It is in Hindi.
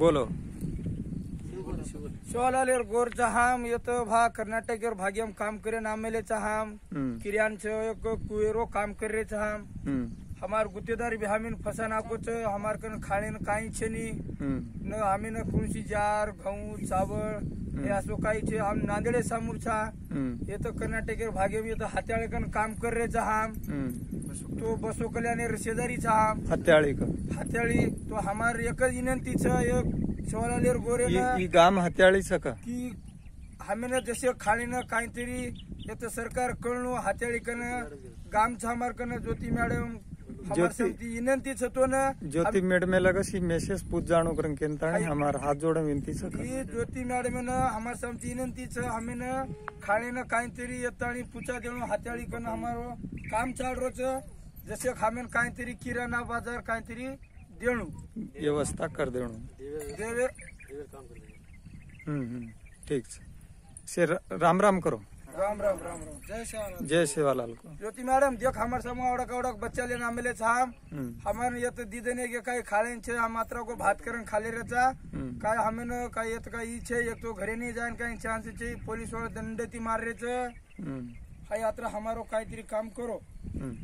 बोलो। शिवालालेर गोरचा ये तो भा कर्नाटकेर भाग्यम काम करे नाम चाहम हम्म, किरियांचे एक कुएरो काम कर रहे हम्म, हमार गुत्तेदार भी हमीन फसा नाकोच हमार कन खाणे न काही छे नी। हम्म, न आम्ही न कुणशी जार गहू चावळ हे असो काही छे। आम नांदेडे सामूरचा हम्म, येतो कर्नाटकेर भाग्यम येतो हात्याळे कन काम करेचा हाम। हम्म. तो बसो कल्याणे शेजारीचा हाम। हत्याळी का? हात्याळी तो हमार एकच विनंतीच एक शिवालालेर गोरे ई- ई गाम हत्याळीच का? की हमें जसे खाणीनं काहीतरी येतं सरकार कळणं हात्याळी कन गामचं हमार कन ज्योती मॅडम हमार ज्योती- ना ज्योति कशी मेसेज पूज जाणो करन हमार हात जोड़ विनती ज्योती मॅडम हमार समती विनंतीच हमें खाणीनं काहीतरी येतं आणि पुचा देणं हात्याळी कन हमारो काम चाल रोच जसे हमें काहीतरी किराणा बाज़ार काहीतरी देणू। व्यवस्था कर देणो। देवे हम्म, हम्म, ठीक से राम राम करो। राम राम राम राम। जय श्याम जय सेवालाल ज्योति मैडम देख हमारे समूह औड़क औड़क बच्चा लेना मिले था हम हम्म, हमारे ये तो दीदे ने के खाले छे हम मात्रा को भात करन खाले रहता का काय हमें का ये तो ई छे एक तो घरे नहीं जान कहीं चांस छे पुलिस वाले दंडती मार रहे छे। हम्म, यात्रा हमारो काहीतरी काम करो। हम्म.